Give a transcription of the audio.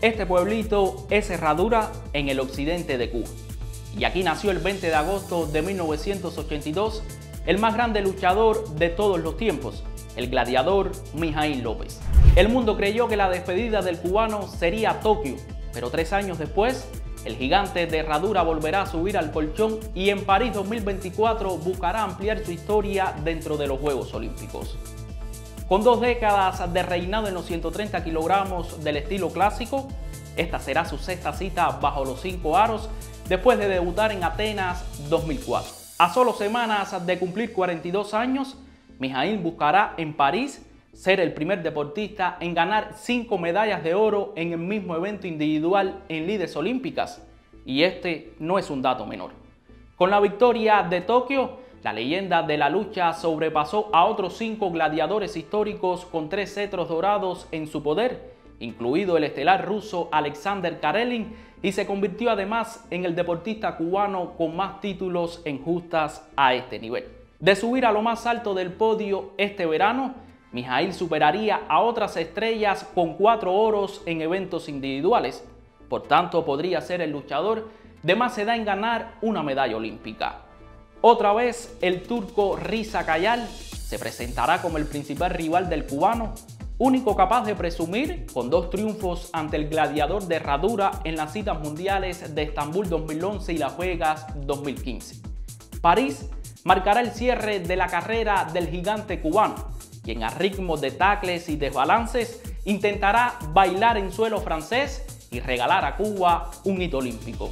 Este pueblito es Herradura en el occidente de Cuba. Y aquí nació el 20 de agosto de 1982 el más grande luchador de todos los tiempos, el gladiador Mijail López. El mundo creyó que la despedida del cubano sería Tokio, pero tres años después, el gigante de Herradura volverá a subir al colchón y en París 2024 buscará ampliar su historia dentro de los Juegos Olímpicos. Con dos décadas de reinado en los 130 kilogramos del estilo clásico, esta será su sexta cita bajo los cinco aros después de debutar en Atenas 2004. A solo semanas de cumplir 42 años, Mijail buscará en París ser el primer deportista en ganar cinco medallas de oro en el mismo evento individual en líderes olímpicas. Y este no es un dato menor. Con la victoria de Tokio, la leyenda de la lucha sobrepasó a otros cinco gladiadores históricos con tres cetros dorados en su poder, incluido el estelar ruso Alexander Karelin, y se convirtió además en el deportista cubano con más títulos en justas a este nivel. De subir a lo más alto del podio este verano, Mijail superaría a otras estrellas con cuatro oros en eventos individuales. Por tanto, podría ser el luchador de más edad en ganar una medalla olímpica. Otra vez, el turco Riza Kayal se presentará como el principal rival del cubano, único capaz de presumir con dos triunfos ante el gladiador de Herradura en las citas mundiales de Estambul 2011 y Las Vegas 2015. París marcará el cierre de la carrera del gigante cubano, quien a ritmo de tacles y desbalances intentará bailar en suelo francés y regalar a Cuba un hito olímpico.